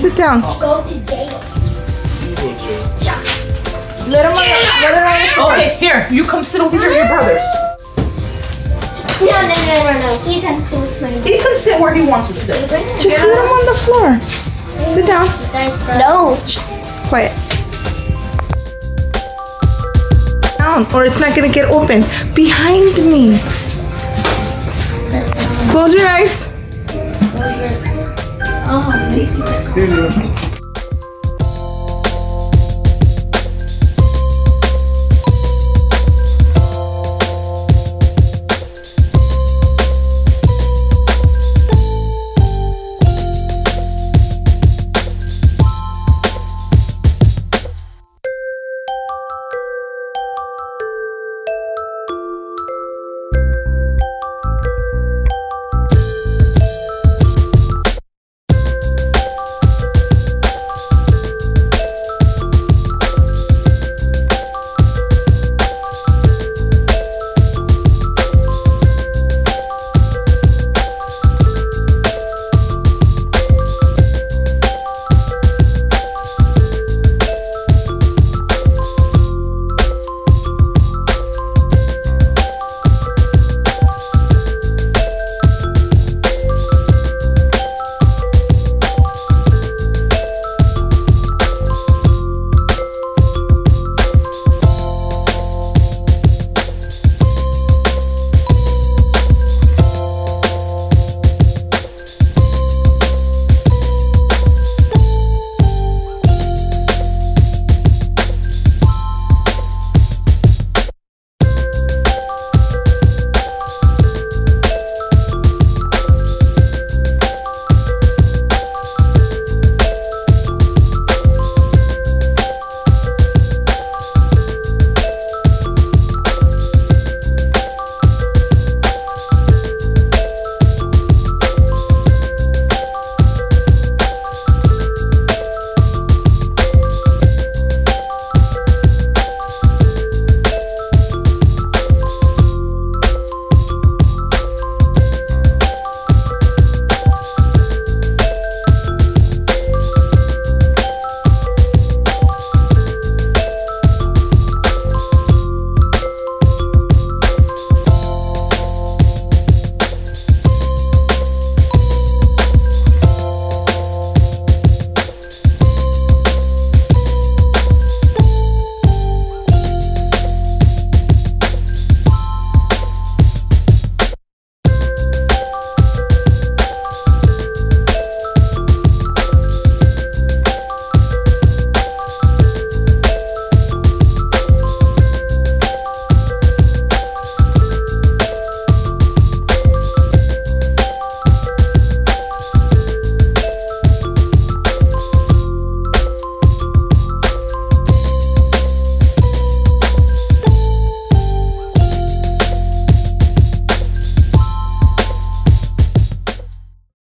Just sit down. Oh, Go to jail. Let him on the, let it on the. Okay, here, you come sit over here with your brother. No, no, no, no, no. He can sit with my He can sit where he wants to sit. Just let him on the floor. Sit down. No. Quiet. Down, or it's not gonna get open. Behind me. Close your eyes. Oh,